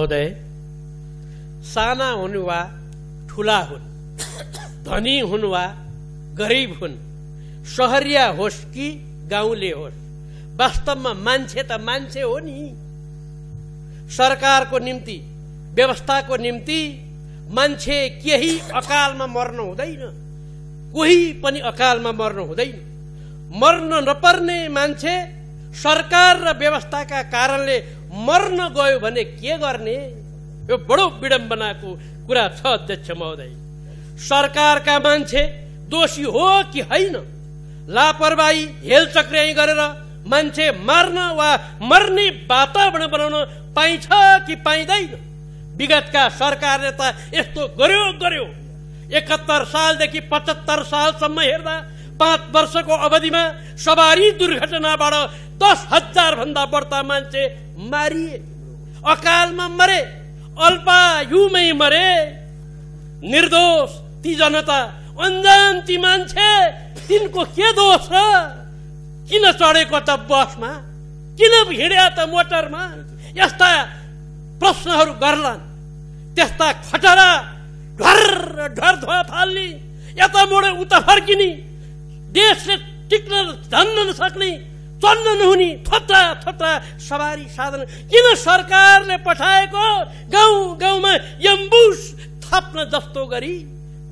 महोदय साना हुन् वा ठुला हुन्। धनी हुन् वा गरिब हुन्। सहरिया होस् कि गाउँले होस्। वास्तवमा मान्छे त मान्छे हो नि। सरकारको निम्ति व्यवस्थाको निम्ति मान्छे केही अकालमा मर्नु हुँदैन। कोही पनि अकालमा मर्नु हुँदैन। मर्न नपर्ने मान्छे सरकार र व्यवस्थाका कारणले मर्न गयो भने के गर्ने? यो बडो विडम्बनाको कुरा छ अध्यक्ष महोदय। सरकारका मान्छे दोषी हो कि होइन? लापरवाही हेलचक्र्याई गरेर मान्छे मार्न वा मर्ने वातावरण बनाउन पाइन्छ कि पाइँदैन? विगतका सरकारले त यस्तो गर्यो गर्यो। एकहत्तर सालदेखि पचहत्तर सालसम्म हेर्दा पाँच वर्षको अवधिमा सवारी दुर्घटनाबाट दस हजार भन्दा बढ्ता मान्छे मारिए अकालमा मरे अल्पायुमै मरे। निर्दोष ती जनता अन्जान ती मान्छे तिनको के दोष र? किन चढेको त बसमा? किन हिँड्या त मोटरमा? यस्ता प्रश्नहरू गर्लान्। त्यस्ता खटरा ढर ढर धुवा फाल्ने यता मोड उता फर्किने। देशले टिक्न धन्न नसक्ने चल्न नहुने थोत्रा थोत्रा सवारी साधन। किन सरकारले पठाएको? गाउँ गाउँमा यम्बुस थप्न जस्तो गरी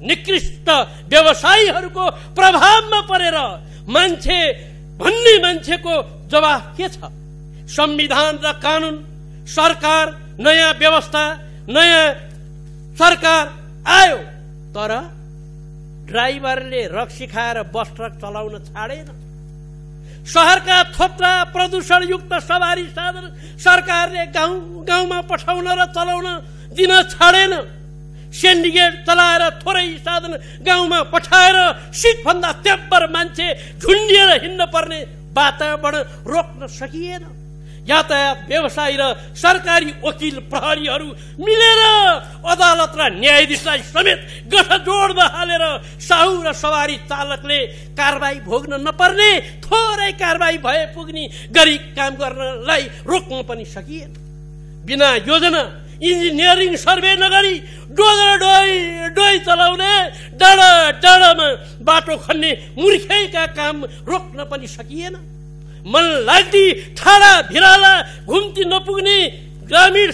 निकृष्ट व्यवसायीहरूको प्रभावमा परेर मान्छे भन्ने मान्छेको जवाफ के छ? संविधान र कानुन सरकार नयाँ व्यवस्था नयाँ सरकार आयो तर ड्राइभरले रक्सी खाएर बस ट्रक चलाउन छाडेन। सहरका थोत्रा प्रदूषणयुक्त सवारी साधन सरकारले गाउँ गाउँमा पठाउन र चलाउन दिन छाडेन। सेन्डिकेट चलाएर थोरै साधन गाउँमा पठाएर सिटभन्दा तेब्बर मान्छे झुन्डिएर हिँड्न पर्ने वातावरण रोक्न सकिएन। यातायात व्यवसायी र सरकारी वकिल प्रहरीहरू मिलेर अदालत र न्यायाधीशलाई समेत गठजोडमा हालेर साहु र सवारी चालकले कारवाही भोग्न नपर्ने थोरै कारवाही भए पुग्ने गरी काम गर्नलाई रोक्न पनि सकिएन। बिना योजना इन्जिनियरिङ सर्वे नगरी डोजर डोइ डोइ चलाउने डाँडा डाँडामा बाटो खन्ने मूर्खैका काम रोक्न पनि सकिएन। मन लाग्दी ठाडा भिराला घुम्ती नपुग्ने ग्रामीण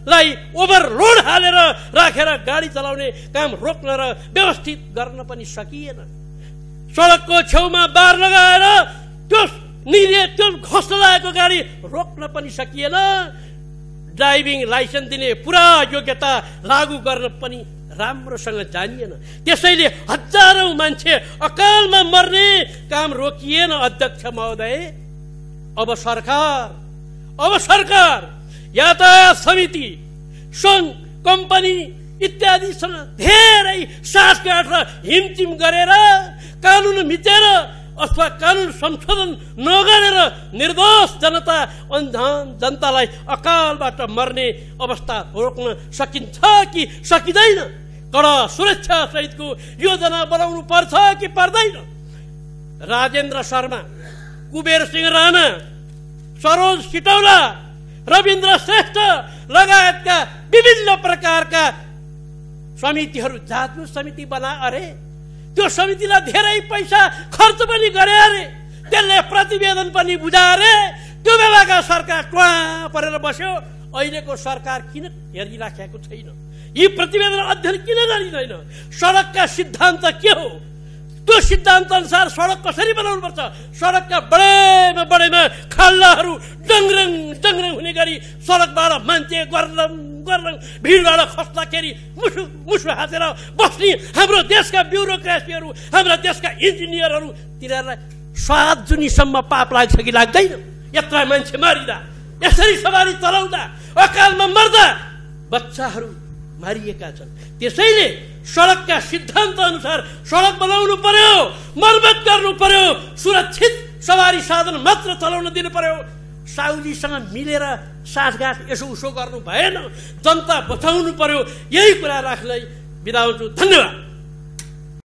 सडकलाई ओभरलोड हालेर राखेर गाडी चलाउने काम रोक्न र व्यवस्थित गर्न पनि सकिएन। सडकको छेउमा बार लगाएर त्यो निर्य त्यो घस्न लागेको गाडी रोक्न पनि सकिएन। ड्राइभिङ लाइसेन्स दिने पुरा योग्यता लागू गर्न पनि राम्रोसँग जानिएन। त्यसैले हजारौं मान्छे अकालमा मर्ने काम रोकिएन अध्यक्ष महोदय। अब सरकार अब सरकार! यातायात समिति सङ्घ कम्पनी इत्यादिसँग धेरै सासगाठ र हिमचिम गरेर कानुन मिचेर अथवा कानुन संशोधन नगरेर निर्दोष जनता अन्धान जनतालाई अकालबाट मर्ने अवस्था रोक्न सकिन्छ कि सकिँदैन? कडा सुरक्षा सहितको योजना बनाउनु पर्छ कि पर्दैन? राजेन्द्र शर्मा कुबेर सिंह राणा सरोज सिटौला रविन्द्र श्रेष्ठ लगायतका विभिन्न प्रकारका समितिहरू जाँच समिति बना अरे। त्यो समितिलाई धेरै पैसा खर्च पनि गरे अरे। त्यसले प्रतिवेदन पनि बुझाए त्यो बेलाका सरकार टुवा परेर बस्यो? अहिलेको सरकार किन हेरिराखेको छैन? यी प्रतिवेदन अध्ययन किन गरिँदैन? सडकका सिद्धान्त के हो? त्यो सिद्धान्त अनुसार सडक कसरी बनाउनु पर्छ सडकका बडेमा बडेमा खाल्लाहरू डङ्रङ डङ्रङ हुने गरी सडकबाट मान्छे गर्लम गर्लम भिडबाट खस्दाखेरि मुसु मुसु हाँसेर बस्ने हाम्रो देशका ब्युरोक्रेसीहरू हाम्रा देशका इन्जिनियरहरू तिनीहरूलाई सात जुनीसम्म पाप लाग्छ कि लाग्दैन? यत्र मान्छे मारिँदा यसरी सवारी चलाउँदा अकालमा मर्दा बच्चाहरू मारिएका छन्। त्यसैले सडकका सिद्धान्त अनुसार सडक बनाउनु पर्यो मर्मत गर्नु पर्यो सुरक्षित सवारी साधन मात्र चलाउन दिनु पर्यो। साउजीसँग मिलेर साँठगाँठ यसो उसो गर्नु भएन जनता बचाउनु पर्यो यही कुरा राख्दै बिदा हुन्छु। धन्यवाद।